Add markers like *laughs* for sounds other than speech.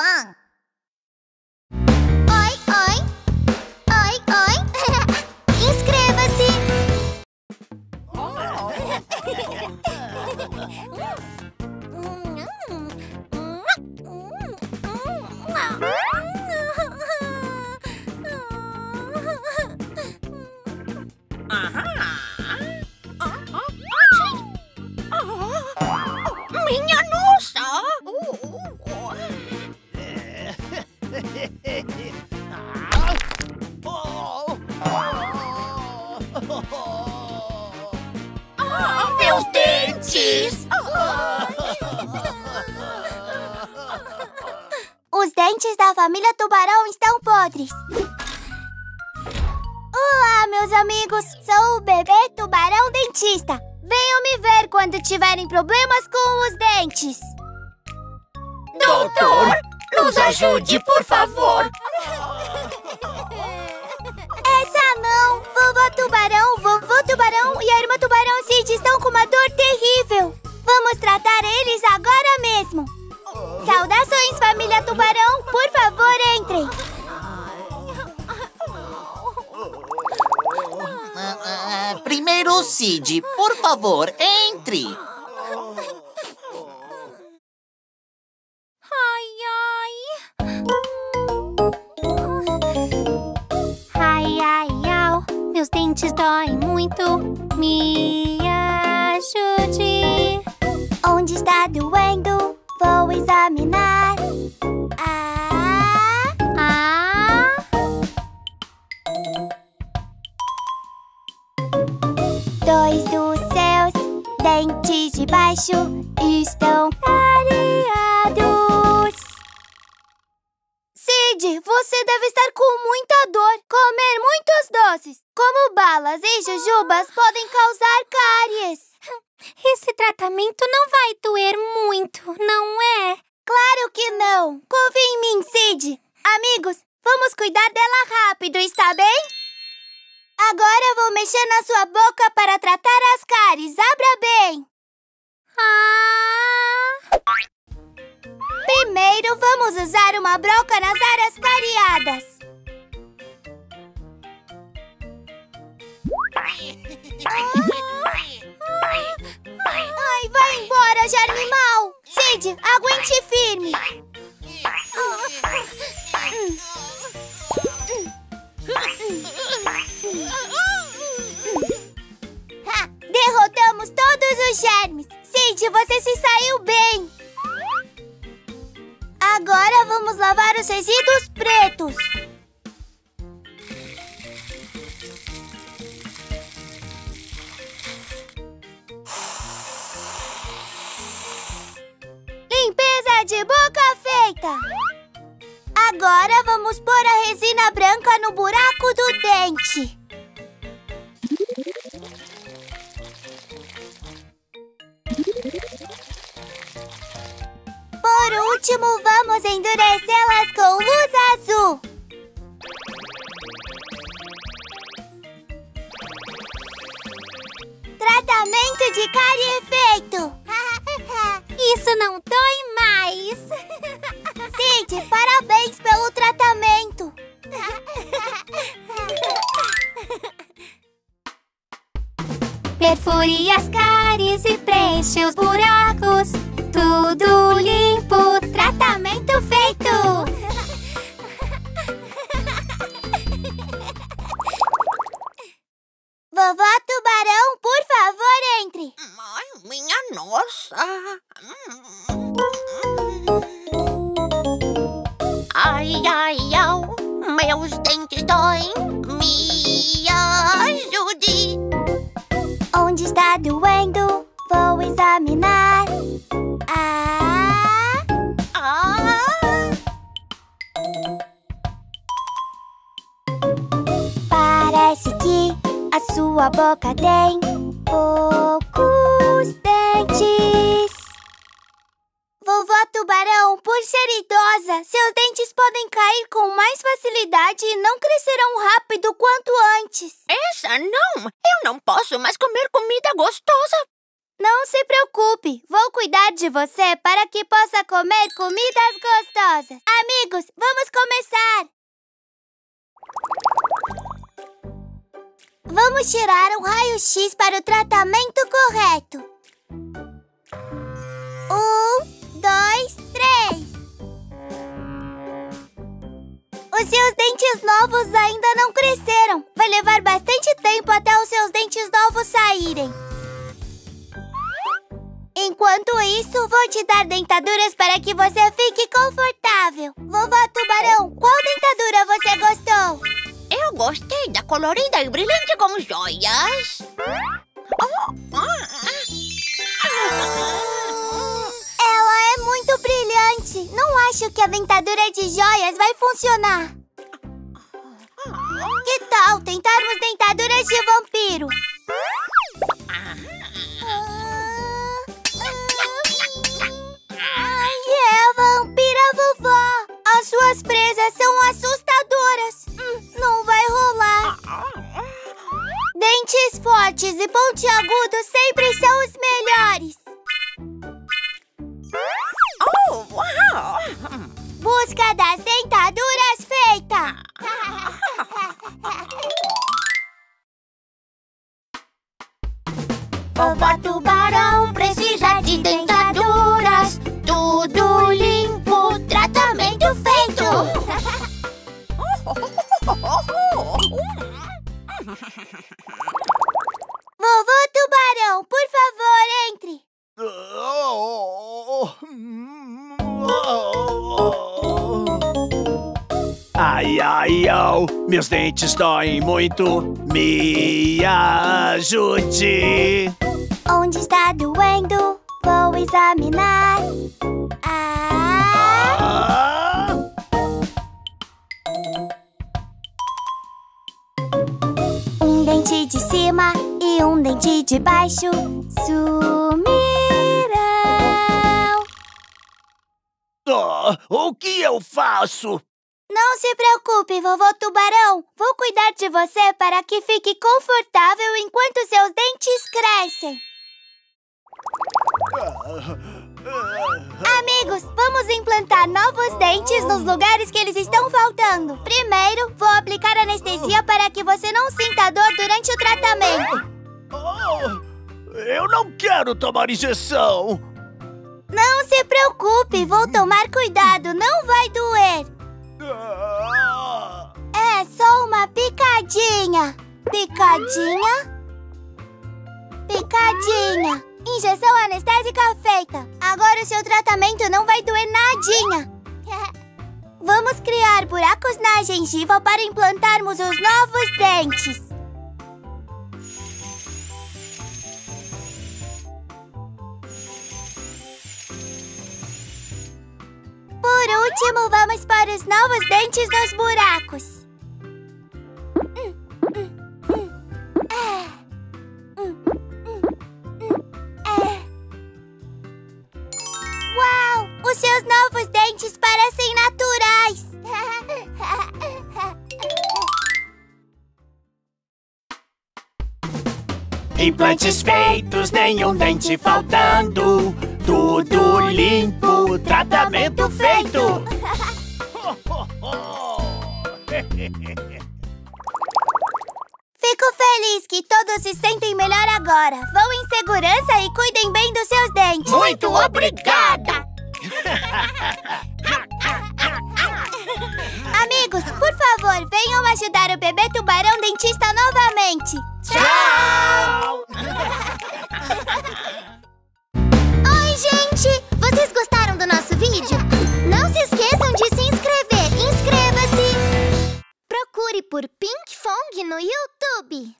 Oi, oi. Oi, oi. *laughs* Inscreva-se. Dentes! Os dentes da família Tubarão estão podres. Olá, meus amigos! Sou o bebê Tubarão Dentista. Venham me ver quando tiverem problemas com os dentes. Doutor, nos ajude, por favor! Essa não! Vovó Tubarão, vovô Tubarão e a irmã Tubarão Cid estão com uma dor Saudações, família Tubarão! Por favor, entrem! Primeiro, Cid, por favor, entre. Ai, ai, au, meus dentes doem muito. Ah, ah. Dois dos seus dentes de baixo estão cariados. Cid, você deve estar com muita dor. Comer muitos doces, como balas e jujubas, podem causar cáries. *laughs* Esse tratamento não vai doer muito, não é? Claro que não. Confie em mim, Cid. Amigos, vamos cuidar dela rápido, está bem? Agora vou mexer na sua boca para tratar as cáries. Abra bem. Ah! Primeiro, vamos usar uma broca nas áreas cariadas. *laughs* germes! Cid, você se saiu bem! Agora vamos lavar os resíduos pretos. Limpeza de boca feita. Agora vamos pôr a resina branca no buraco do dente. Vamos endurecê-las com luz azul. Tratamento de cárie feito. *laughs* Isso não dói mais. *laughs* Cid, parabéns pelo tratamento. *laughs* Perfure as cáries e preenche os buracos. Tudo limpo, Vovó Tubarão, por favor, entre. Ai, minha nossa! Ai, ai, au! Meus dentes doem! Me ajude! Onde está doendo? Vou examinar. Ah! Sua boca tem poucos dentes. Vovó Tubarão, por ser idosa, seus dentes podem cair com mais facilidade e não crescerão rápido quanto antes. Essa não! Eu não posso mais comer comida gostosa! Não se preocupe, vou cuidar de você para que possa comer comidas gostosas. Amigos, vamos começar! Vamos tirar um raio-x para o tratamento correto. Um, dois, três. Os seus dentes novos ainda não cresceram. Vai levar bastante tempo até os seus dentes novos saírem. Enquanto isso, vou te dar dentaduras para que você fique confortável. Vovó Tubarão, qual dentadura você gostou? Gostei da colorida e brilhante com joias. Ela é muito brilhante. Não acho que a dentadura de joias vai funcionar. Que tal tentarmos dentaduras de vampiro? Pontiagudos sempre são os melhores. oh, uau! Busca das dentaduras feita! *laughs* Vovó Tubarão precisa de dentaduras. Ai, ai, au, meus dentes doem muito. Me ajude. Onde está doendo? Vou examinar. Ah, Ah, um dente de cima e um dente de baixo sumirão. ah, o que eu faço? Não se preocupe, vovô Tubarão. Vou cuidar de você para que fique confortável enquanto seus dentes crescem. Amigos, vamos implantar novos dentes nos lugares que eles estão faltando. Primeiro, vou aplicar anestesia para que você não sinta dor durante o tratamento. Oh, eu não quero tomar injeção. Não se preocupe, vou tomar cuidado, não vai doer. É só uma picadinha. Picadinha? Picadinha. Injeção anestésica feita. Agora o seu tratamento não vai doer nadinha. *laughs* Vamos criar buracos na gengiva para implantarmos os novos dentes. Último, vamos para os novos dentes dos buracos. Uau! Os seus novos dentes parecem naturais! Implantes feitos, nenhum dente faltando. Tudo limpo, tratamento feito. *laughs* Fico feliz que todos se sentem melhor agora. Vão em segurança e cuidem bem dos seus dentes. Muito obrigada. *laughs* Amigos, por favor, venham ajudar o bebê tubarão dentista novamente. Tchau. Oi, gente! Vocês gostaram do nosso vídeo? Não se esqueçam de se inscrever. Inscreva-se! Procure por Pink Fong no YouTube.